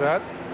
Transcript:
desejado